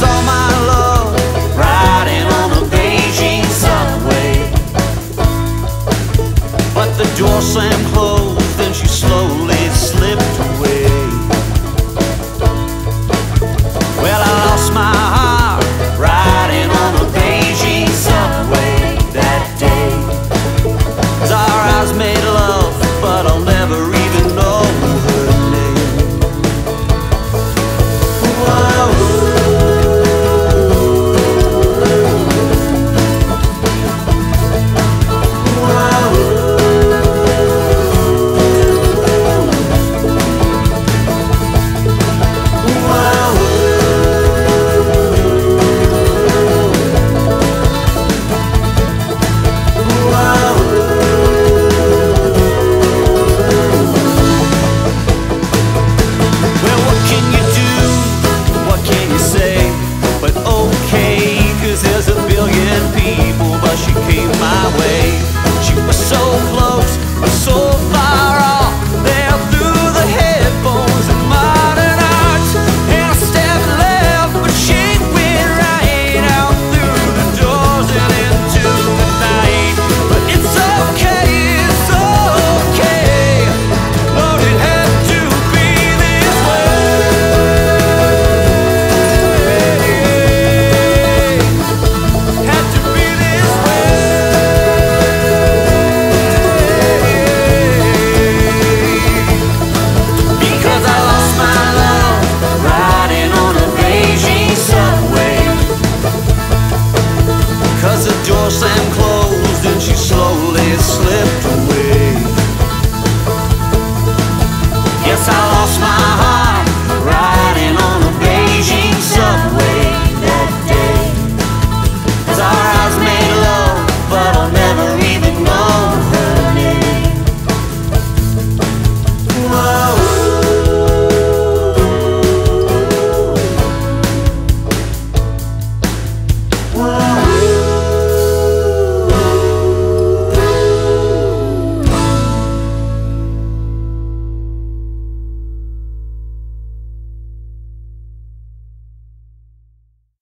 Oh my love riding on a subway. But the door slammed closed. closed, and she slowly slipped away.